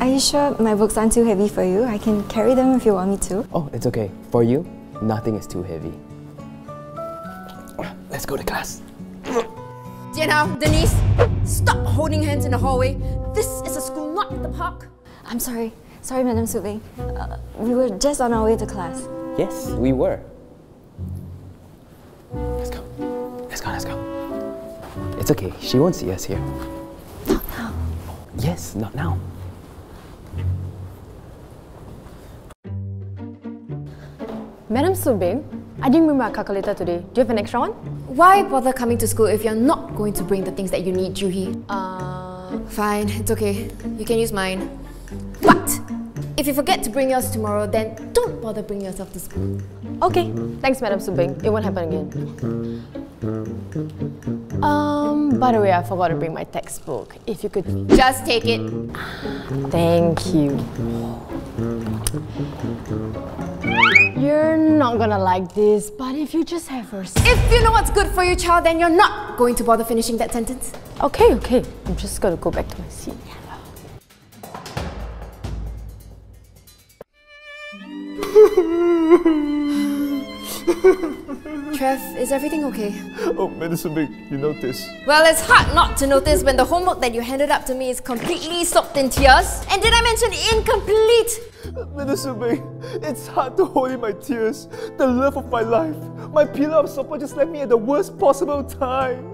Are you sure my books aren't too heavy for you? I can carry them if you want me to. Oh, it's okay. For you, nothing is too heavy. Let's go to class. Jianhao, Denise, stop holding hands in the hallway. This is a school, not the park. I'm sorry. Sorry, Madam Subing. Uh, we were just on our way to class. Yes, we were. Let's go. Let's go, let's go. It's okay. She won't see us here. Not now. Yes, not now. Madam Subing, I didn't bring my calculator today. Do you have an extra one? Why bother coming to school if you're not going to bring the things that you need, Juhi? Uh, Fine, it's okay. You can use mine. But if you forget to bring yours tomorrow, then don't bother bringing yourself to school. okay. Thanks, Madam Subing. It won't happen again. Um, by the way, I forgot to bring my textbook. If you could... Just take it. Thank you. You're not gonna like this, but if you just have her... If you know what's good for your child, then you're not going to bother finishing that sentence. Okay, okay. I'm just gonna go back to my seat. Trev, is everything okay? Oh, Madison Big, you notice. Well, it's hard not to notice when the homework that you handed up to me is completely soaked in tears. And did I mention incomplete? Madison Big, it's hard to hold in my tears. The love of my life. My pillar of support just left me at the worst possible time.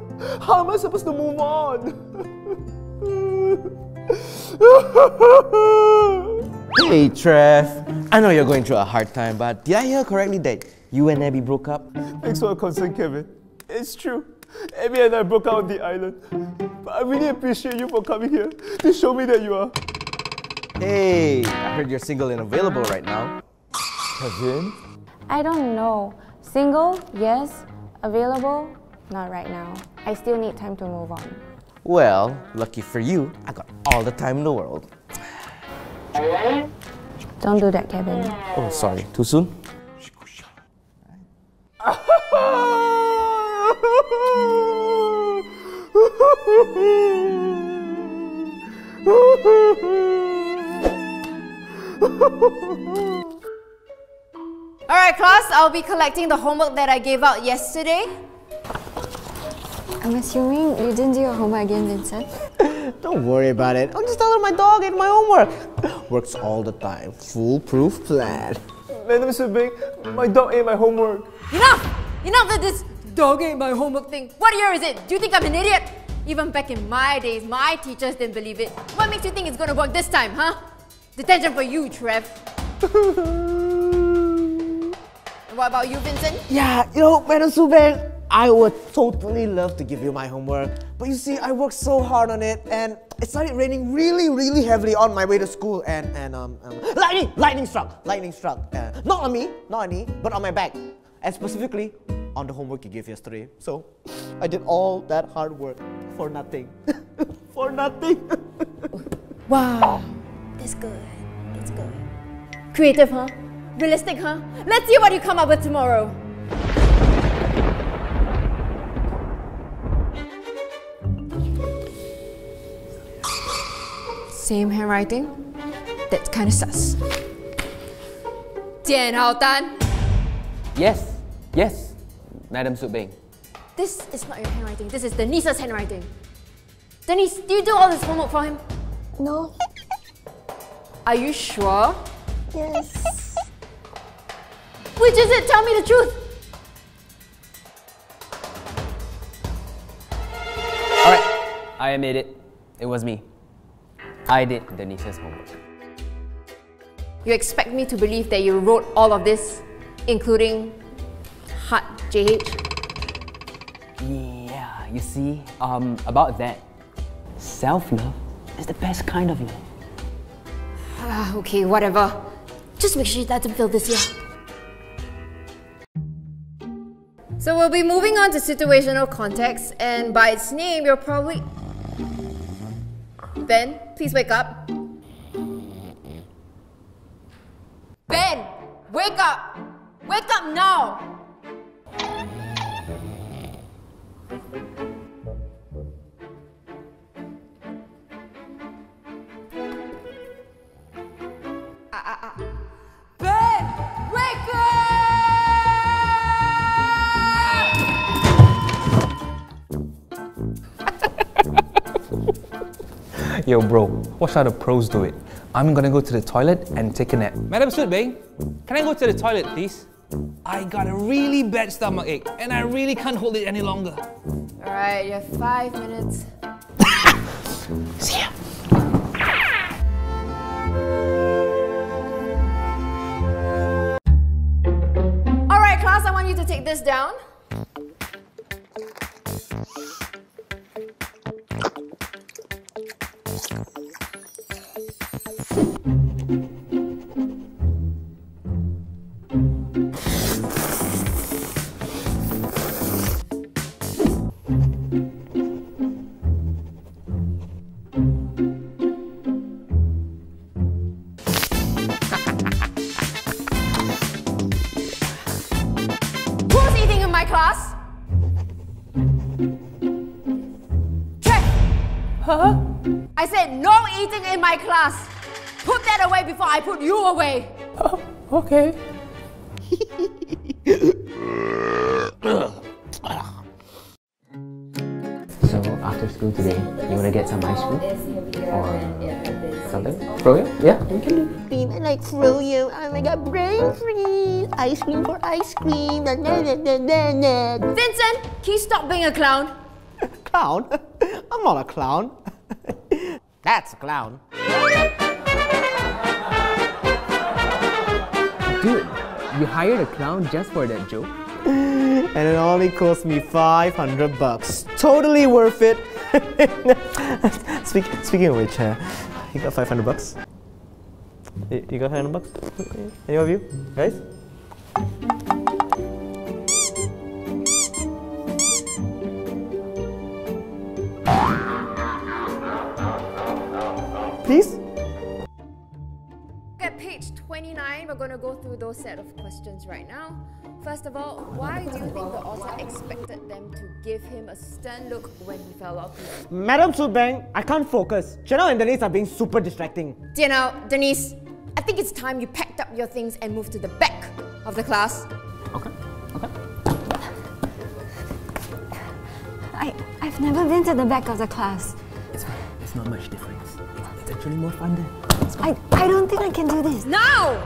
How am I supposed to move on? Hey Trev, I know you're going through a hard time, but did I hear correctly that you and Abby broke up? Thanks for your concern, Kevin. It's true. Abby and I broke out on the island. But I really appreciate you for coming here to show me that you are. Hey, I heard you're single and available right now. Kevin? I don't know. Single? Yes. Available? Not right now. I still need time to move on. Well, lucky for you, I got all the time in the world. Don't do that, Kevin. Oh, sorry, too soon? Alright, class, I'll be collecting the homework that I gave out yesterday. I'm assuming you didn't do your homework again, Vincent. Don't worry about it. I'll just tell her my dog ate my homework. Works all the time. Foolproof plan. Madam Big, my dog ate my homework. Enough! Enough of this dog ate my homework thing. What year is it? Do you think I'm an idiot? Even back in my days, my teachers didn't believe it. What makes you think it's gonna work this time, huh? Detention for you, Trev. and what about you, Vincent? Yeah, you know, Madam Subing, I would totally love to give you my homework. But you see, I worked so hard on it and it started raining really, really heavily on my way to school and, and um, um lightning, lightning struck, lightning struck. Uh, not on me, not on me, but on my back. And specifically, on the homework you gave yesterday. So, I did all that hard work for nothing. for nothing. Wow. That's good. That's good. Creative, huh? Realistic, huh? Let's see what you come up with tomorrow. Same handwriting? That's kind of sus. Jian Hao Tan, Yes, yes, Madam Subing. this is not your handwriting. This is Denise's handwriting. Denise, do you do all this homework for him? No. Are you sure? Yes. Which is it? Tell me the truth. Alright, I admit it. It was me. I did Denise's homework. You expect me to believe that you wrote all of this, including Heart JH? Yeah, you see, um, about that, self-love is the best kind of love. Ah, okay, whatever. Just make sure he doesn't fail this year. So we'll be moving on to situational context, and by its name, you're probably. Ben, please wake up. Ben, wake up! Wake up now! Yo, bro, watch how the pros do it. I'm gonna go to the toilet and take a nap. Madam Subing, can I go to the toilet, please? I got a really bad stomach ache and I really can't hold it any longer. Alright, you have five minutes. See ya. Alright, class, I want you to take this down. I put you away. Oh, okay. So after school today, you wanna get some ice cream? Or something? Froyo? Yeah, we can do. cream. I like froyo. Oh my god, brain freeze. Ice cream for ice cream. Da, da, da, da, da, da. Vincent, can you stop being a clown? Clown? I'm not a clown. That's a clown. Dude, you hired a clown just for that joke? And it only cost me 500 bucks. Totally worth it. Speak, speaking of which, uh, you got 500 bucks? You, got 500 bucks? Any of you? Guys? We're going to go through those set of questions right now. First of all, why do you think the author expected them to give him a stern look when he fell off. Madam Subing, I can't focus. Chanel and Denise are being super distracting. Do you know, Denise, I think it's time you packed up your things and moved to the back of the class. Okay, okay. I, I've never been to the back of the class. It's fine. It's not much difference. It's, it's actually more fun there. I, I don't think I can do this. Now!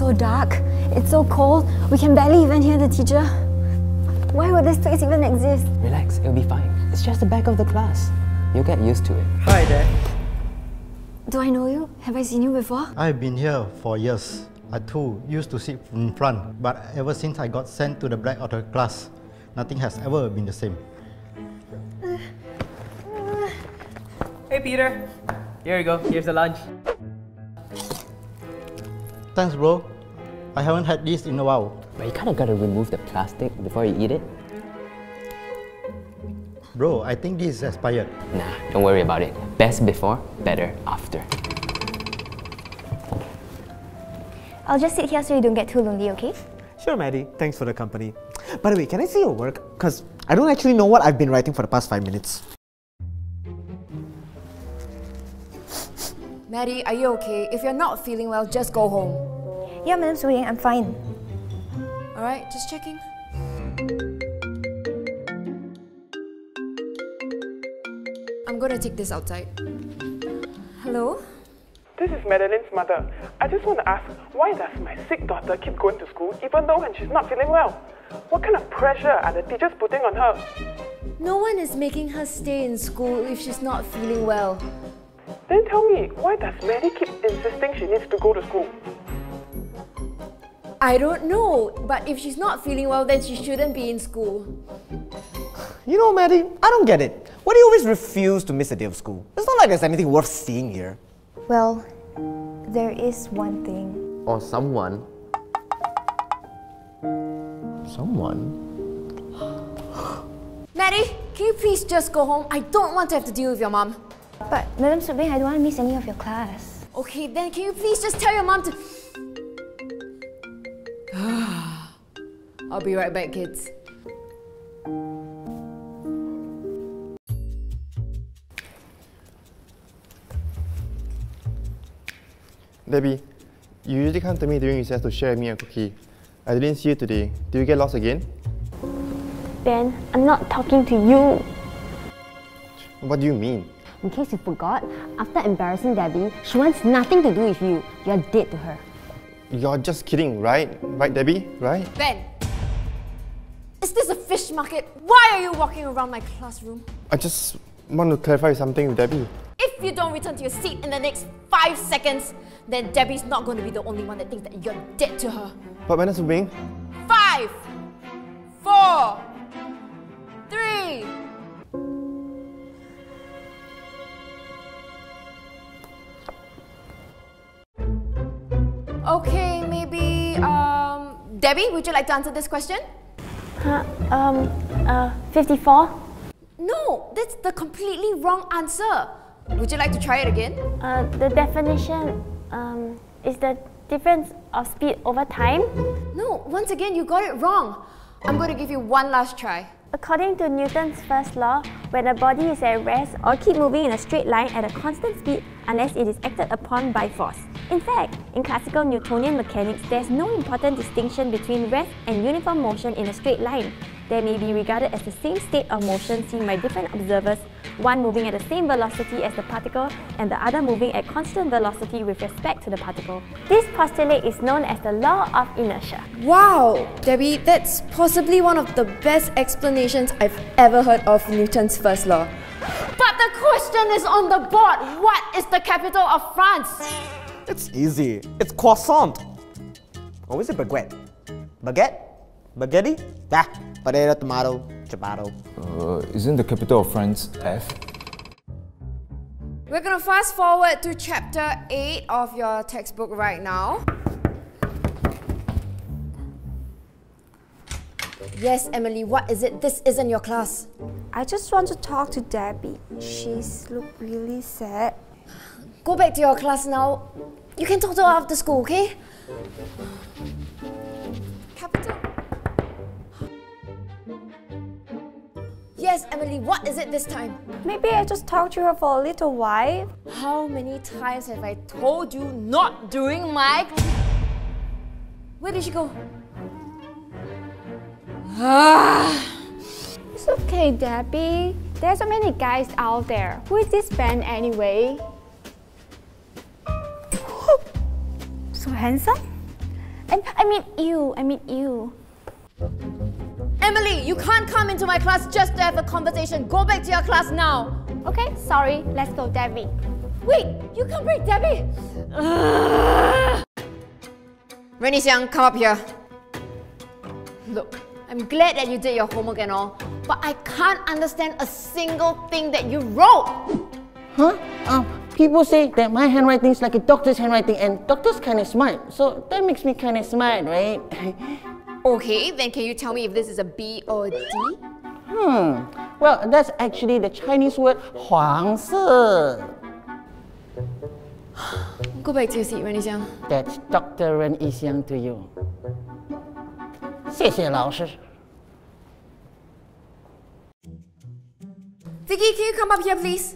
So dark. It's so cold. We can barely even hear the teacher. Why would this place even exist? Relax, it'll be fine. It's just the back of the class. You'll get used to it. Hi there. Do I know you? Have I seen you before? I've been here for years. I too used to sit in front, but ever since I got sent to the back of the class, nothing has ever been the same. Hey, Peter. Here you go. Here's the lunch. Thanks, bro. I haven't had this in a while. But you kind of gotta remove the plastic before you eat it. Bro, I think this is expired. Nah, don't worry about it. Best before, better after. I'll just sit here so you don't get too lonely, okay? Sure, Maddie. Thanks for the company. By the way, can I see your work? Because I don't actually know what I've been writing for the past five minutes. Maddie, are you okay? If you're not feeling well, just go home. Yeah, Madam Suying, I'm fine. Alright, just checking. I'm gonna take this outside. Hello? This is Madeline's mother. I just want to ask, why does my sick daughter keep going to school even though when she's not feeling well? What kind of pressure are the teachers putting on her? No one is making her stay in school if she's not feeling well. Then tell me, why does Maddie keep insisting she needs to go to school? I don't know, but if she's not feeling well, then she shouldn't be in school. You know, Maddie, I don't get it. Why do you always refuse to miss a day of school? It's not like there's anything worth seeing here. Well, there is one thing. Or someone. Someone? Maddie, can you please just go home? I don't want to have to deal with your mom. But, Madam Subing, I don't want to miss any of your class. Okay, then can you please just tell your mom to. I'll be right back, kids. Debbie, you usually come to me during recess to share me a cookie. I didn't see you today. Did you get lost again? Ben, I'm not talking to you. What do you mean? In case you forgot, after embarrassing Debbie, she wants nothing to do with you. You're dead to her. You're just kidding, right? Right, Debbie? Right? Ben! Is this a fish market? Why are you walking around my classroom? I just want to clarify something with Debbie. If you don't return to your seat in the next five seconds, then Debbie's not going to be the only one that thinks that you're dead to her. But Madam Subing, Five, four, three. Okay, maybe, um, Debbie, would you like to answer this question? Huh? Um, uh, 54? No, that's the completely wrong answer. Would you like to try it again? Uh, the definition, um, is the difference of speed over time? No, once again, you got it wrong. I'm going to give you one last try. According to Newton's first law, when a body is at rest or keep moving in a straight line at a constant speed unless it is acted upon by force. In fact, in classical Newtonian mechanics, there is no important distinction between rest and uniform motion in a straight line. They may be regarded as the same state of motion seen by different observers, one moving at the same velocity as the particle and the other moving at constant velocity with respect to the particle. This postulate is known as the law of inertia. Wow, Debbie, that's possibly one of the best explanations I've ever heard of Newton's first law. But the question is on the board. What is the capital of France? It's easy. It's croissant. Or is it baguette? Baguette? Baguette? Ah, potato, tomato, tomato. Uh, isn't the capital of France F? We're gonna fast forward to chapter 8 of your textbook right now. Yes, Emily, what is it? This isn't your class. I just want to talk to Debbie. She's look really sad. Go back to your class now. You can talk to her after school, okay? Capital. Yes, Emily, what is it this time? Maybe I just talked to her for a little while. How many times have I told you not doing my. Where did she go? Ah! It's okay, Debbie. There's so many guys out there. Who is this Ben anyway? So handsome? And I mean you, I mean you. Emily, you can't come into my class just to have a conversation. Go back to your class now. Okay, sorry. Let's go, Debbie. Wait, you can't break Debbie. Ren Yixiang, come up here. Look, I'm glad that you did your homework and all, but I can't understand a single thing that you wrote. Huh? Um, people say that my handwriting is like a doctor's handwriting, and doctor's kind of smart, so that makes me kind of smart, right? Okay, then can you tell me if this is a B or a D? Hmm. Well, that's actually the Chinese word 黄色. Go back to your seat, Rennie Xiang. That's Dr. Ren Yixiang to you. 谢谢老师. Vicky, can you come up here, please?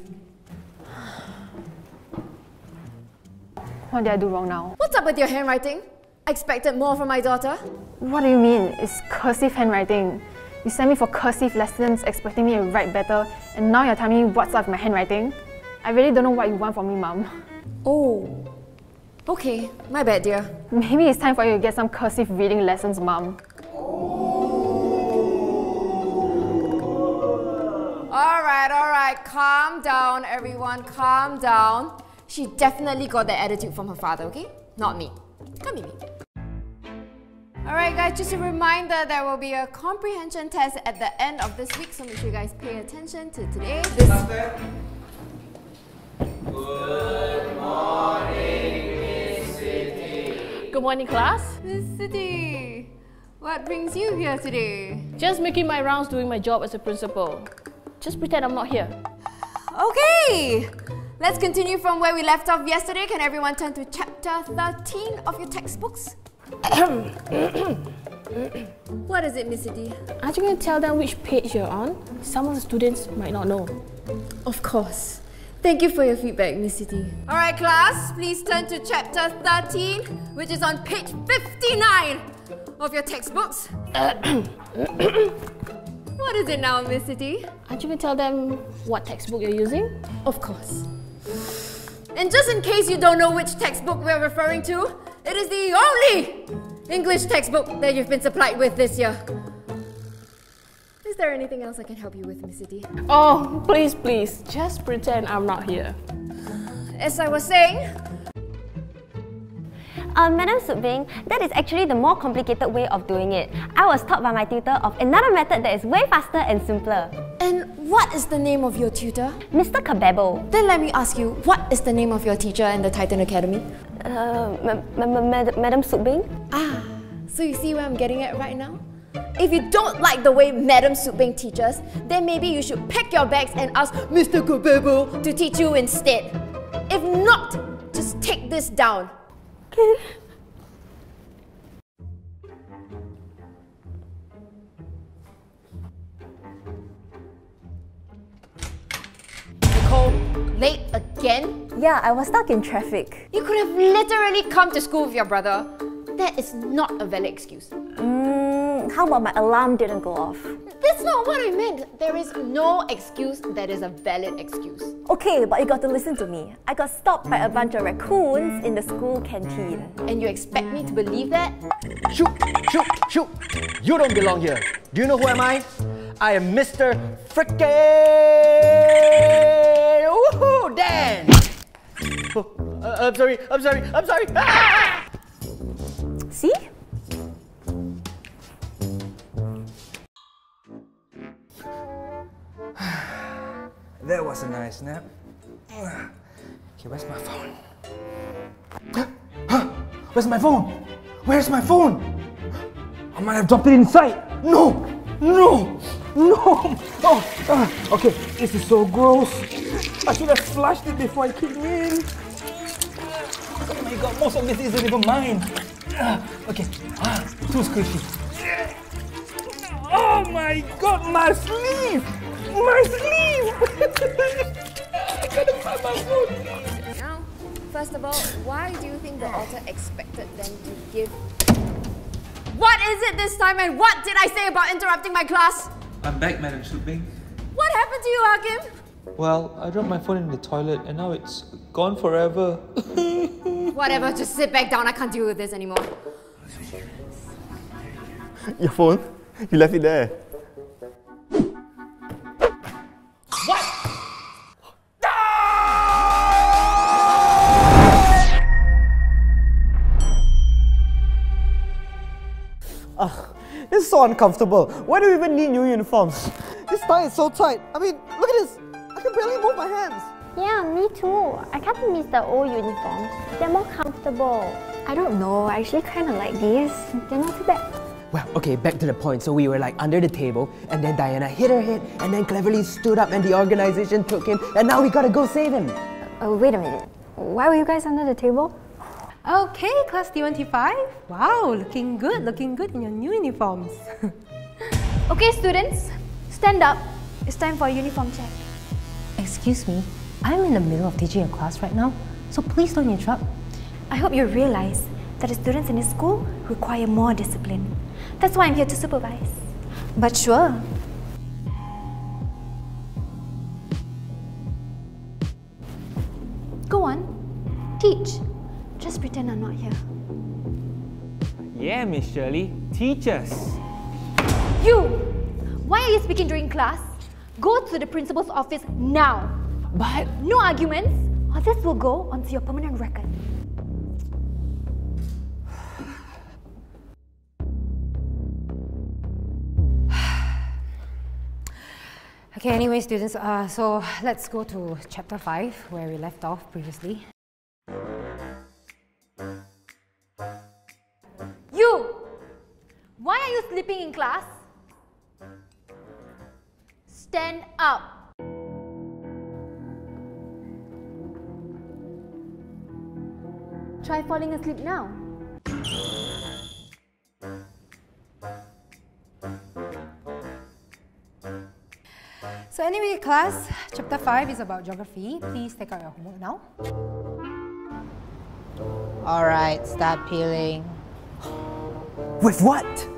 What did I do wrong now? What's up with your handwriting? I expected more from my daughter. What do you mean? It's cursive handwriting. You sent me for cursive lessons expecting me to write better, and now you're telling me what's up with my handwriting? I really don't know what you want from me, Mum. Oh. Okay, my bad, dear. Maybe it's time for you to get some cursive reading lessons, Mum. Alright, alright, calm down, everyone, calm down. She definitely got that attitude from her father, okay? Not me. Come me. Alright guys, just a reminder there will be a comprehension test at the end of this week, so make sure you guys pay attention to today. This Good morning, class. Miss City, what brings you here today? Just making my rounds doing my job as a principal. Just pretend I'm not here. Okay, let's continue from where we left off yesterday. Can everyone turn to chapter 13 of your textbooks? what is it, Miss City? Aren't you going to tell them which page you're on? Some of the students might not know. Of course. Thank you for your feedback, Miss City. Alright, class, please turn to chapter 13, which is on page 59 of your textbooks. what is it now, Miss City? Aren't you going to tell them what textbook you're using? Of course. And just in case you don't know which textbook we're referring to, it is the only English textbook that you've been supplied with this year. Is there anything else I can help you with, Miss City? Oh, please, please, just pretend I'm not here. As I was saying, Uh, Madam Subing, that is actually the more complicated way of doing it. I was taught by my tutor of another method that is way faster and simpler. And what is the name of your tutor? Mr. Kabebo. Then let me ask you, what is the name of your teacher in the Titan Academy? Uh, ma ma ma Mad- Madam Subing? Ah, so you see where I'm getting at right now? If you don't like the way Madam Subing teaches, then maybe you should pack your bags and ask Mr. Kabebo to teach you instead. If not, just take this down. Okay. Nicole, late again? Yeah, I was stuck in traffic. You could have literally come to school with your brother. That is not a valid excuse. Mm, how about my alarm didn't go off? That's not what I meant. There is no excuse that is a valid excuse. Okay, but you got to listen to me. I got stopped by a bunch of raccoons in the school canteen. And you expect me to believe that? Shoot, shoot, shoot. You don't belong here. Do you know who am I? I am Mr. Frickin' Woohoo Dan! Oh, uh, I'm sorry, I'm sorry, I'm sorry. Ah! See? That was a nice nap. Okay, where's my phone? Where's my phone? Where's my phone? I might have dropped it inside. No! No! No! Oh, ah, okay, this is so gross. I should have flushed it before I came in. Oh my god, most of this isn't even mine. Okay, ah, too squishy. Oh my god, my sleeve! My sleeve! I gotta find my phone. Now, first of all, why do you think the author expected them to give? What is it this time and what did I say about interrupting my class? I'm back, Madam Subing. What happened to you, Hakim? Well, I dropped my phone in the toilet and now it's gone forever. Whatever, just sit back down. I can't deal with this anymore. Your phone? You left it there. So uncomfortable. Why do we even need new uniforms? This tie is so tight. I mean, look at this. I can barely move my hands. Yeah, me too. I can't miss the old uniforms. They're more comfortable. I don't know. I actually kind of like these. They're not too bad. Well, okay, back to the point. So we were like under the table, and then Diana hit her head, and then cleverly stood up, and the organization took him, and now we gotta go save him. Oh, wait a minute. Why were you guys under the table? Okay, class D25. Wow, looking good, looking good in your new uniforms. Okay, students, stand up. It's time for a uniform check. Excuse me, I'm in the middle of teaching a class right now, so please don't interrupt. I hope you realize that the students in this school require more discipline. That's why I'm here to supervise. But sure. Go on, teach. Just pretend I'm not here. Yeah, Miss Shirley, teach us. You! Why are you speaking during class? Go to the principal's office now. But no arguments, or this will go onto your permanent record. Okay, anyway, students, uh, so let's go to chapter 5, where we left off previously. Are you sleeping in class? Stand up. Try falling asleep now. So anyway, class, chapter 5 is about geography. Please take out your homework now. Alright, start peeling. With what?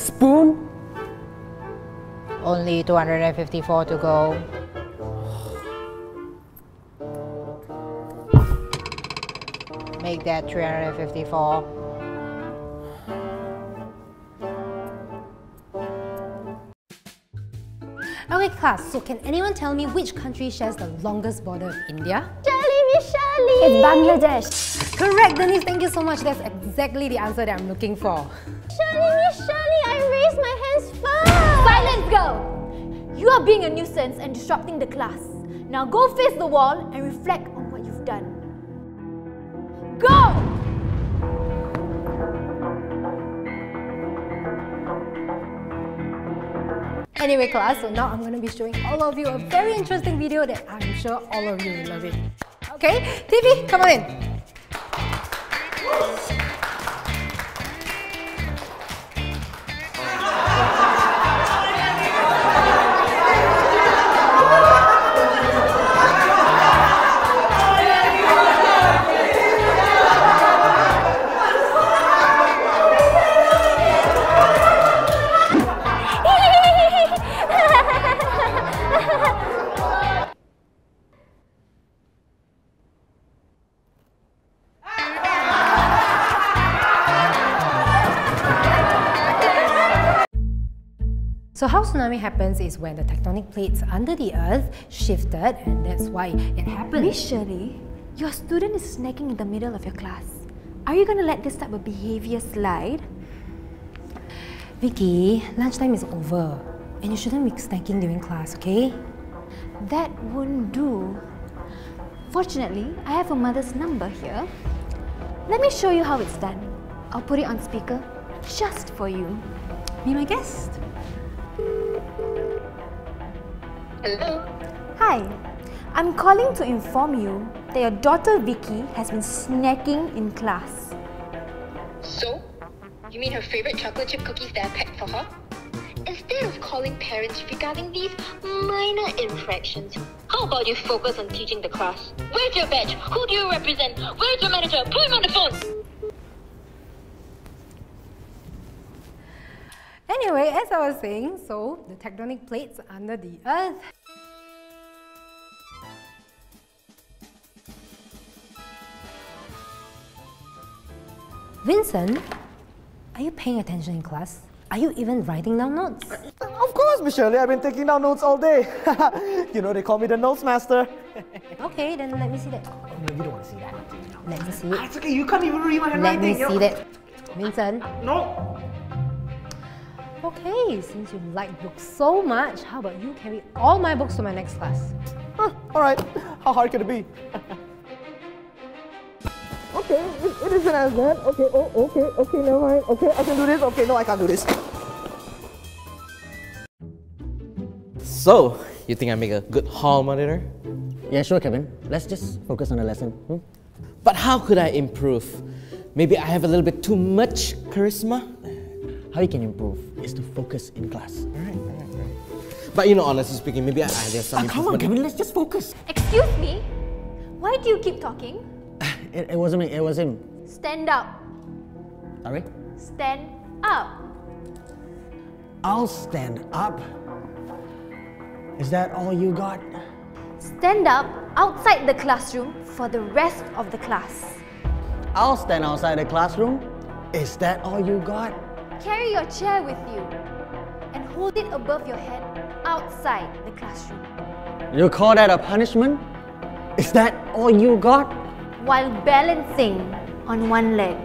A spoon? Only 254 to go. Make that 354. Okay, class, so can anyone tell me which country shares the longest border with India? Shirley, Miss Shirley! It's Bangladesh. Correct, Denise, thank you so much. That's exactly the answer that I'm looking for. My hands first! Silence, girl! You are being a nuisance and disrupting the class. Now go face the wall and reflect on what you've done. Go! Anyway, class, so now I'm going to be showing all of you a very interesting video that I'm sure all of you will love it. Okay, TV, come on in. So how tsunami happens is when the tectonic plates under the earth shifted and that's why it happened. Miss Shirley, your student is snacking in the middle of your class. Are you gonna let this type of behavior slide? Vicky, lunchtime is over and you shouldn't be snacking during class, okay? That won't do. Fortunately, I have a mother's number here. Let me show you how it's done. I'll put it on speaker just for you. Be my guest. Hello. Hi. I'm calling to inform you that your daughter Vicky has been snacking in class. So? You mean her favorite chocolate chip cookies that I packed for her? Instead of calling parents regarding these minor infractions, how about you focus on teaching the class? Where's your badge? Who do you represent? Where's your manager? Put him on the phone! Anyway, as I was saying, so the tectonic plates under the earth Vincent, are you paying attention in class? Are you even writing down notes? Uh, of course, Miss Shirley, I've been taking down notes all day. you know, they call me the notes master. Okay, then let me see that. No, you don't want to see that. Let me see ah, it. It's okay, you can't even read my Let me see that. Vincent. No. Okay, since you like books so much, how about you carry all my books to my next class? All right, how hard could it be? okay, it, it isn't as bad. Okay, oh, okay, okay, never mind. Okay, I can do this. Okay, no, I can't do this. So, you think I make a good hall monitor? Yeah, sure, Kevin. Let's just focus on the lesson. Hmm? But how could I improve? Maybe I have a little bit too much charisma? How you can improve is to focus in class. But you know, honestly speaking, maybe I, I there's some Ah, come on, improvement. Kevin, let's just focus. Excuse me? Why do you keep talking? It, it wasn't me, it was him. Stand up. Sorry? Stand up. I'll stand up. Is that all you got? Stand up outside the classroom for the rest of the class. I'll stand outside the classroom. Is that all you got? Carry your chair with you and hold it above your head outside the classroom You call that a punishment? Is that all you got? while balancing on one leg.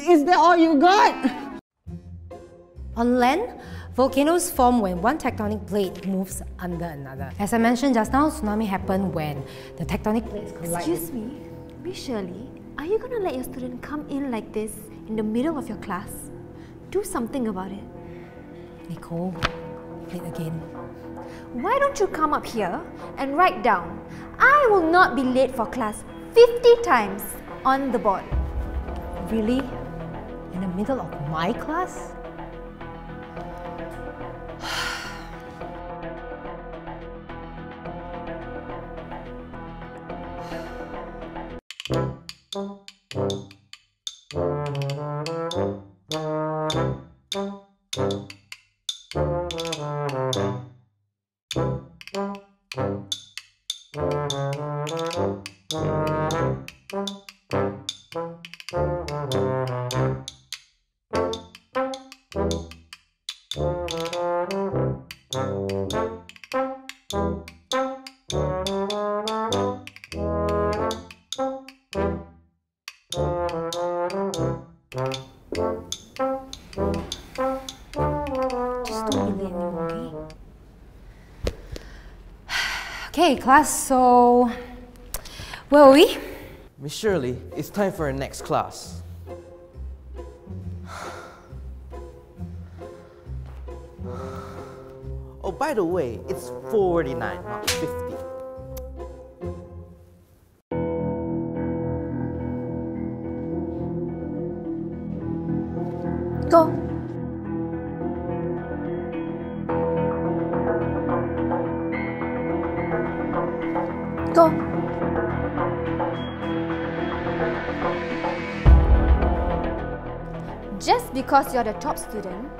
Is that all you got? On land, volcanoes form when one tectonic plate moves under another. As I mentioned just now, tsunami happened when the tectonic plates collide. Excuse me, Miss Shirley, are you gonna let your student come in like this in the middle of your class? Do something about it. Nicole, plate again. Why don't you come up here and write down, I will not be late for class 50 times on the board. Really? In the middle of my class? Thank you. Class, so where are we? Miss Shirley, it's time for our next class. Oh, by the way, it's 49, not because you're the top student,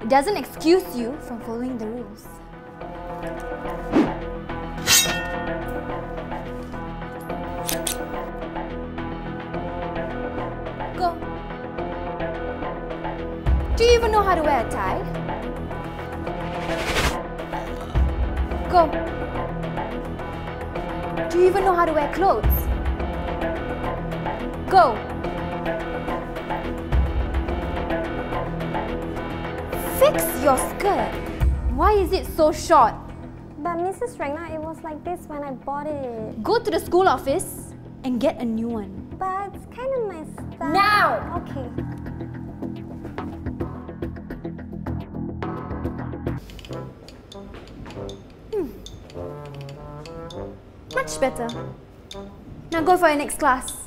it doesn't excuse you from following the rules. Go. Do you even know how to wear a tie? Go. Do you even know how to wear clothes? Go. Your skirt. Why is it so short? But Mrs. Ragnar, it was like this when I bought it. Go to the school office and get a new one. But it's kind of my style. Now! Okay. Hmm. Much better. Now go for your next class.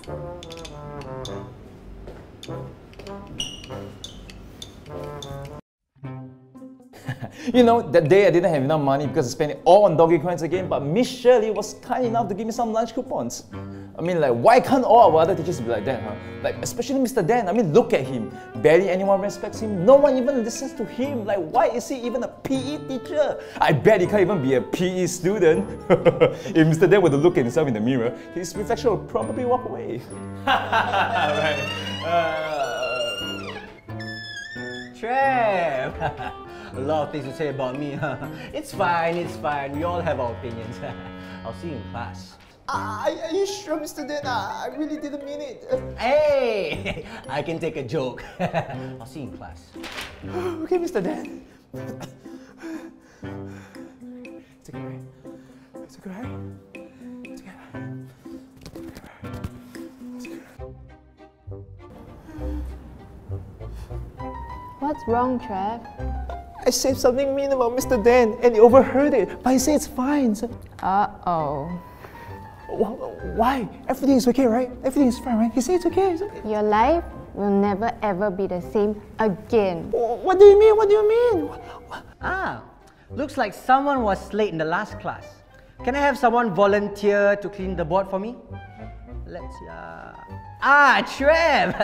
You know, that day I didn't have enough money because I spent it all on doggy coins again, but Miss Shirley was kind enough to give me some lunch coupons. I mean, like, why can't all our other teachers be like that, huh? Like, especially Mr. Dan. I mean, look at him. Barely anyone respects him. No one even listens to him. Like, why is he even a PE teacher? I bet he can't even be a PE student. if Mr. Dan were to look at himself in the mirror, his reflection would probably walk away. right. Uh, Trev! A lot of things to say about me. it's fine, it's fine. We all have our opinions. I'll see you in class. Are, are you sure, Mr. Dan? Ah, I really didn't mean it. Hey! I can take a joke. I'll see you in class. okay, Mr. Dan. It's okay, right? It's okay, right? It's okay. What's wrong, Trev? I said something mean about Mr. Dan and he overheard it, but he said it's fine. So, Uh-oh. Why? Everything is okay, right? Everything is fine, right? He said it's okay. It's okay. Your life will never ever be the same again. What do you mean? What do you mean? Ah, looks like someone was late in the last class. Can I have someone volunteer to clean the board for me? Let's see. Uh... Ah, Trev!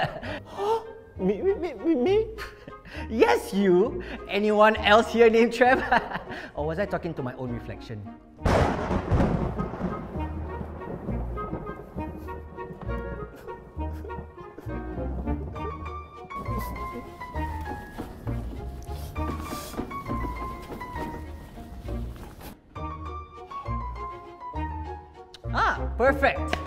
me, me, me, me? Yes, you. Anyone else here named Trev? or was I talking to my own reflection? Ah, perfect.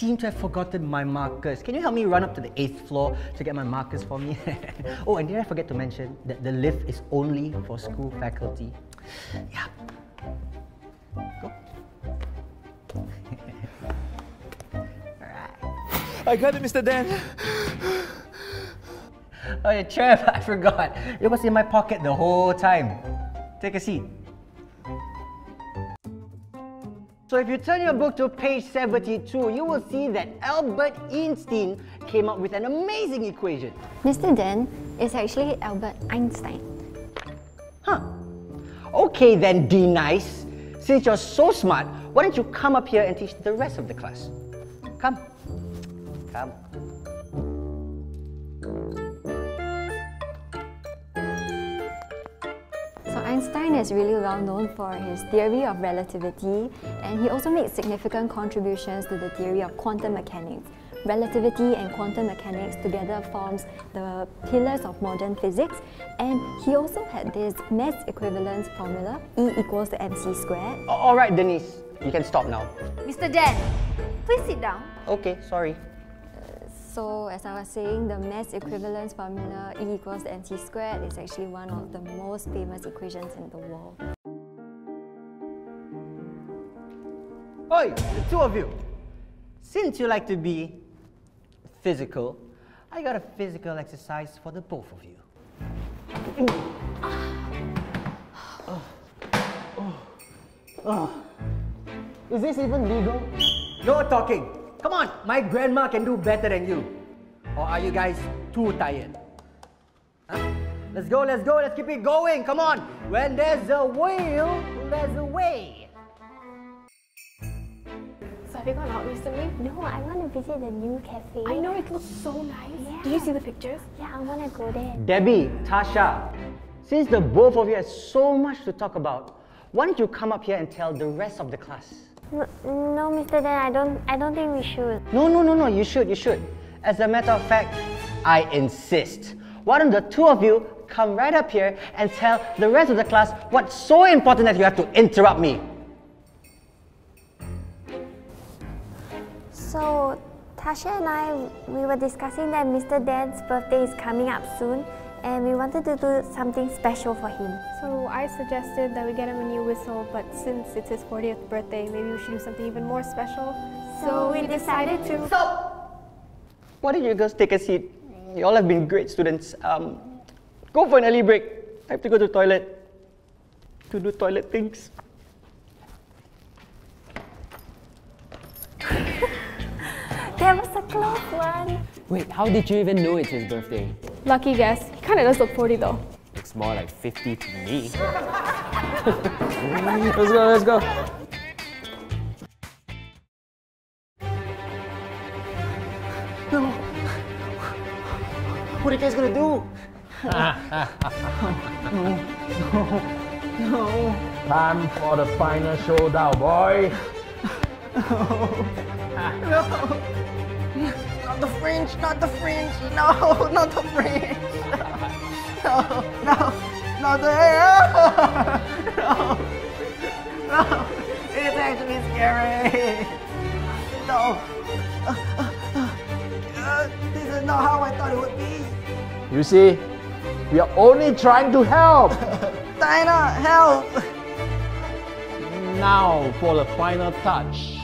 Seem to have forgotten my markers. Can you help me run up to the eighth floor to get my markers for me? oh, and did I forget to mention that the lift is only for school faculty? Yeah. Go. Alright. I got it, Mr. Dan. Oh, yeah, Trev, I forgot. It was in my pocket the whole time. Take a seat. So if you turn your book to page 72, you will see that Albert Einstein came up with an amazing equation. Mr. Dan is actually Albert Einstein. Huh. Okay then, Denise. Since you're so smart, why don't you come up here and teach the rest of the class? Come. Come. Einstein is really well known for his theory of relativity and he also made significant contributions to the theory of quantum mechanics. Relativity and quantum mechanics together forms the pillars of modern physics and he also had this mass equivalence formula E equals to mc squared. All right, Denise, you can stop now. Mr. Dan, please sit down. Okay, sorry. So as I was saying, the mass equivalence formula E equals mc squared is actually one of the most famous equations in the world. Oi, the two of you. Since you like to be physical, I got a physical exercise for the both of you. Is this even legal? No talking. Come on, my grandma can do better than you. Or are you guys too tired? Huh? Let's go, let's go, let's keep it going. Come on. When there's a will, there's a way. So have you gone out recently? No, I want to visit the new cafe. I know it looks so nice. Yeah. Did you see the pictures? Yeah, I want to go there. Debbie, Tasha, since the both of you have so much to talk about, why don't you come up here and tell the rest of the class? No, no, Mr. Dan, I don't. I don't think we should. No, no, no, no, you should, you should. As a matter of fact, I insist. Why don't the two of you come right up here and tell the rest of the class what's so important that you have to interrupt me? So, Tasha and I, we were discussing that Mr. Dan's birthday is coming up soon, and we wanted to do something special for him. So I suggested that we get him a new whistle, but since it's his 40th birthday, maybe we should do something even more special. So we decided to. Stop! Why don't you girls take a seat? You all have been great students. Um, go for an early break. I have to go to the toilet to do toilet things. That was a close one. Wait, how did you even know it's his birthday? Lucky guess. He kind of does look 40 though. Looks more like 50 to me. let's go, let's go. No. What are you guys gonna do? no, no, no. Time for the final showdown, boy. No. Not the fringe, not the fringe. No, not the fringe. No, no, not the hair. No, no. It's actually scary. No. Uh, uh, uh, uh, this is not how I thought it would be. You see, we are only trying to help. Dinah, help. Now for the final touch.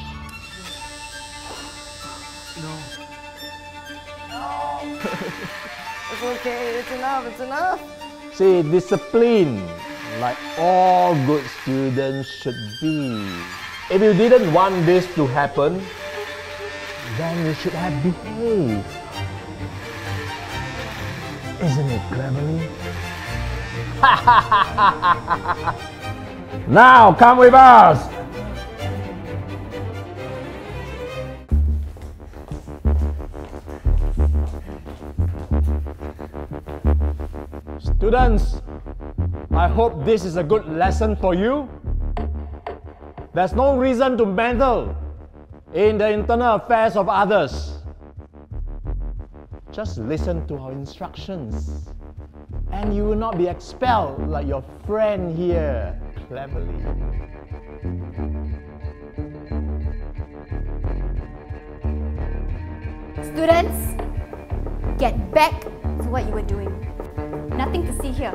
It's okay, it's enough, it's enough. See, discipline, like all good students should be. If you didn't want this to happen, then you should have behaved. Isn't it cleverly? now come with us. Students, I hope this is a good lesson for you. There's no reason to meddle in the internal affairs of others. Just listen to our instructions, and you will not be expelled like your friend here cleverly. Students, get back to what you were doing. Nothing to see here.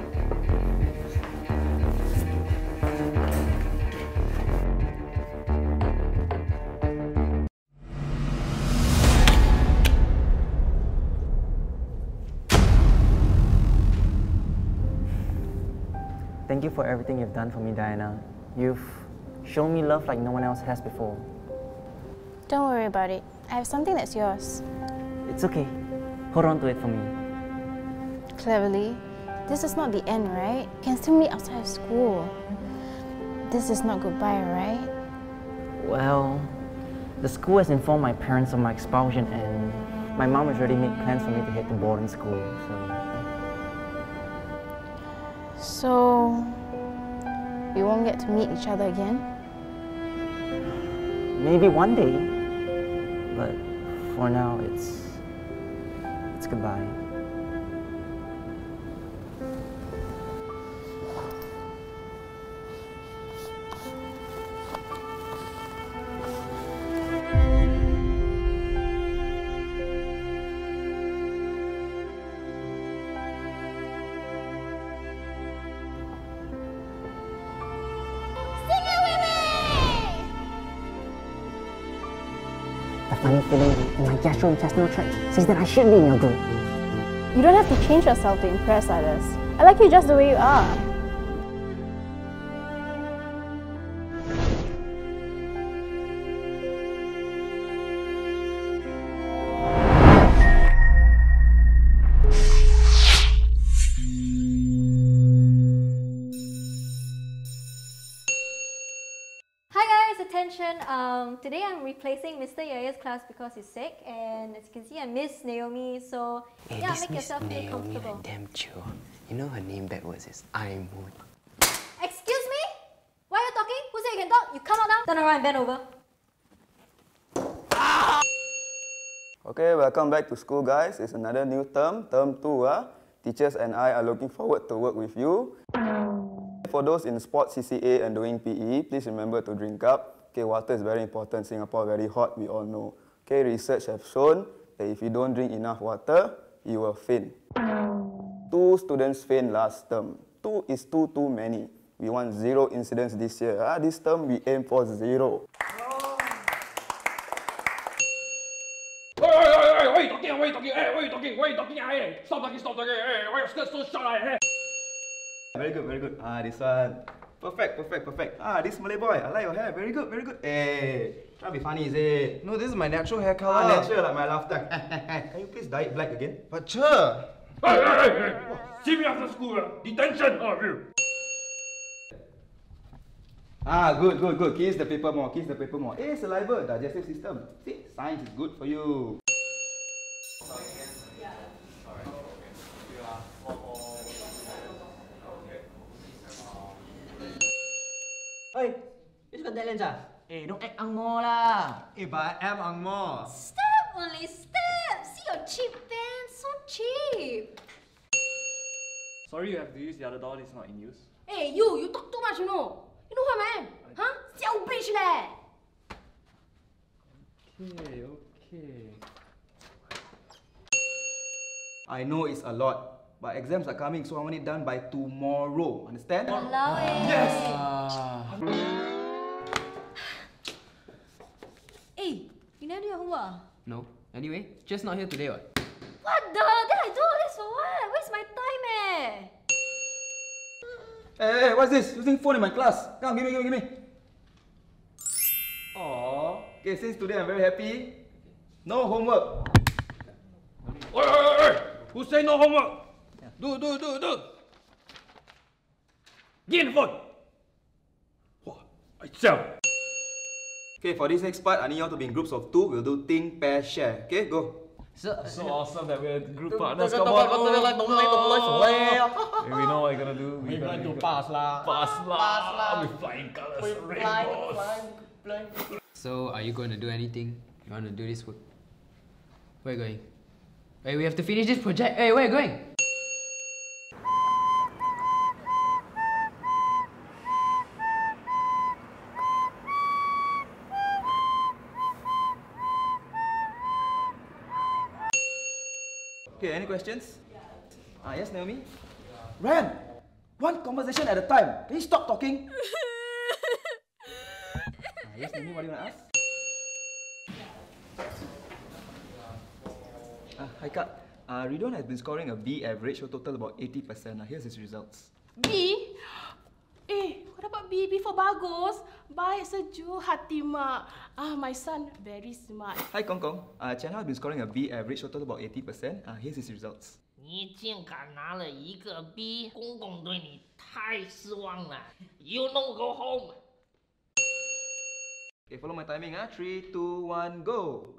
Thank you for everything you've done for me, Diana. You've shown me love like no one else has before. Don't worry about it. I have something that's yours. It's okay. Hold on to it for me. Cleverly, this is not the end, right? You can still meet outside of school. This is not goodbye, right? Well, the school has informed my parents of my expulsion and my mom has already made plans for me to head to boarding school, so... So, we won't get to meet each other again? Maybe one day, but for now, it's... it's goodbye. The feeling in my gastrointestinal tract says that I should be in your group. You don't have to change yourself to impress others. I like you just the way you are. Today I'm replacing Mr. Yaya's class because he's sick, and as you can see, I miss Naomi. So Hey, yeah, this make Miss yourself feel Naomi comfortable. like damn chill. You know her name backwards is Aimun. Excuse me? Why are you talking? Who said you can talk? You come out now. Turn around and bend over. Okay, welcome back to school, guys. It's another new term, term two. Ah, Teachers and I are looking forward to work with you. For those in sports CCA and doing PE, please remember to drink up. Okay, water is very important. Singapore very hot, we all know. Okay, research have shown that if you don't drink enough water, you will faint. Two students faint last term. Two is too too many. We want zero incidents this year. Ah, this term we aim for zero. Are you talking? What are you talking? Eh, hey, what you talking? What you talking? Hey, stop talking, stop talking. Hey, why your skirt so short? Hey. Very good, very good. Ah, this one. Perfect, perfect, perfect. Ah, this Malay boy. I like your hair. Very good, very good. Hey, try to be funny, is it? No, this is my natural hair color. Ah, natural like my lifetime. Can you please dye it black again? But sure. Hey, hey, hey, hey. See me after school. ah. Detention. Oh, you. Ah, good, good, good. Kiss the paper more, kiss the paper more. Eh, saliva, digestive system. See, science is good for you. Hey, you got that lens ah? Eh, don't act ang mo lah. Eh, but I am ang mo. Step only step. See your cheap pants, so cheap. Sorry, you have to use the other door. It's not in use. Hey, you, you talk too much, you know. You know who I am? Huh? 小 bitch leh. Okay, okay. I know it's a lot, but exams are coming, so I want it done by tomorrow. Understand? Allow it. Yes! Hey, you never do your homework. ah? No. Anyway, just not here today, what? What the? Then I do all this for what? Waste my time eh. Hey, hey, hey, what's this? Using phone in my class. Come, give me, give me, give me. Aww. Okay, since today I'm very happy. No homework. Hey, hey, hey, hey. Who say no homework? Do, do, do, do. Get in the phone. Wah, I sell. Okay, for this next part, I need you all to be in groups of two. We'll do think, pair, share. Okay, go. So, so awesome that we're group Don't- partners. don't- Come on. Hey, we know what we're gonna do. We're gonna going to pass lah. Pass lah. Pass lah. With flying colors, With flying, rainbows. flying, flying. So, are you going to do anything? You want to do this work? Where are you going? Hey, we have to finish this project. Hey, where are you going? Okay, any questions? Ah, yes, Naomi? Ran! One conversation at a time. Can you stop talking? ah, yes, Naomi, what do you want to ask? Ah, hi, Kak. Uh, Ridwan has been scoring a B average, so total about 80%. Uh, here's his results. B? Eh, kau dapat B, B for bagus. Baik sejuk hati mak. Ah, my son very smart. Hi Kong Kong. Uh, Chen Hao has been scoring a B average, total about 80%. Uh, here's his results. 你竟敢拿了一个 B，公公对你太失望了。You no go home。 Okay, follow my timing. Ah, Three, two, one, go.